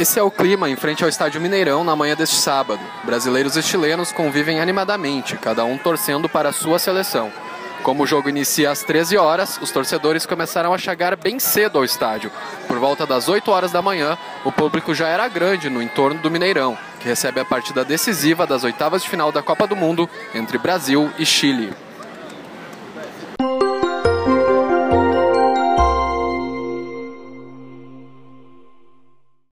Esse é o clima em frente ao Estádio Mineirão na manhã deste sábado. Brasileiros e chilenos convivem animadamente, cada um torcendo para a sua seleção. Como o jogo inicia às 13 horas, os torcedores começaram a chegar bem cedo ao estádio. Por volta das 8 horas da manhã, o público já era grande no entorno do Mineirão, que recebe a partida decisiva das oitavas de final da Copa do Mundo entre Brasil e Chile.